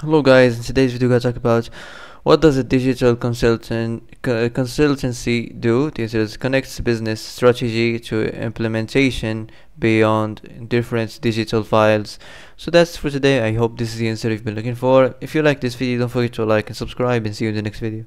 Hello guys, in today's video I talk about what does a digital consultant co uh, consultancy do? This is connects business strategy to implementation beyond different digital files. So that's for today. I hope this is the answer you've been looking for. If you like this video, don't forget to like and subscribe and see you in the next video.